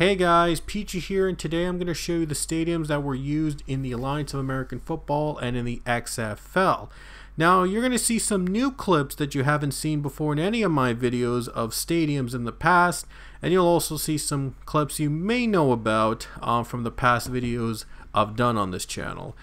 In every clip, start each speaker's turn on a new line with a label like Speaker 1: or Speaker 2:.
Speaker 1: Hey guys, Pichu here, and today I'm going to show you the stadiums that were used in the Alliance of American Football and in the XFL. Now, you're going to see some new clips that you haven't seen before in any of my videos of stadiums in the past, and you'll also see some clips you may know about uh, from the past videos I've done on this channel.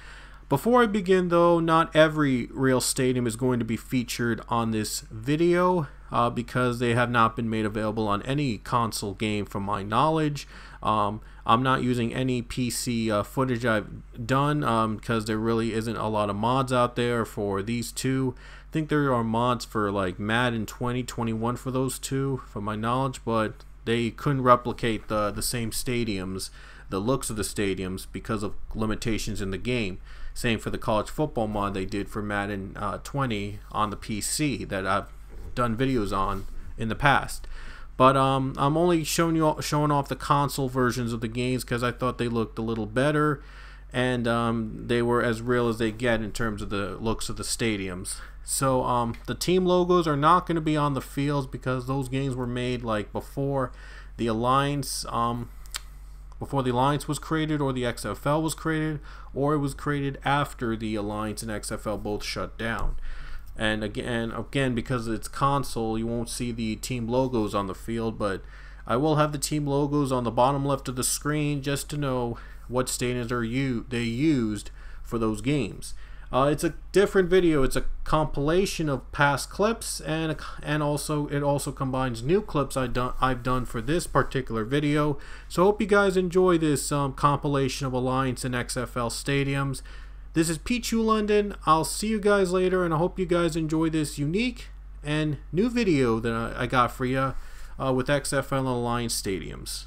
Speaker 1: Before I begin though, not every real stadium is going to be featured on this video uh, because they have not been made available on any console game from my knowledge. Um, I'm not using any PC uh, footage I've done because um, there really isn't a lot of mods out there for these two. I think there are mods for like Madden 2021 for those two, from my knowledge, but they couldn't replicate the, the same stadiums, the looks of the stadiums, because of limitations in the game. Same for the college football mod they did for Madden uh, 20 on the PC that I've done videos on in the past. But um, I'm only showing you all, showing off the console versions of the games because I thought they looked a little better, and um, they were as real as they get in terms of the looks of the stadiums. So um, the team logos are not going to be on the fields because those games were made like before the Alliance, um, before the Alliance was created or the XFL was created, or it was created after the Alliance and XFL both shut down. And again, again because it's console, you won't see the team logos on the field, but I will have the team logos on the bottom left of the screen just to know what standards are you they used for those games. Uh, it's a different video. It's a compilation of past clips, and and also it also combines new clips I done I've done for this particular video. So hope you guys enjoy this um, compilation of Alliance and XFL stadiums. This is Pichu London. I'll see you guys later, and I hope you guys enjoy this unique and new video that I got for you uh, with XFL and Alliance Stadiums.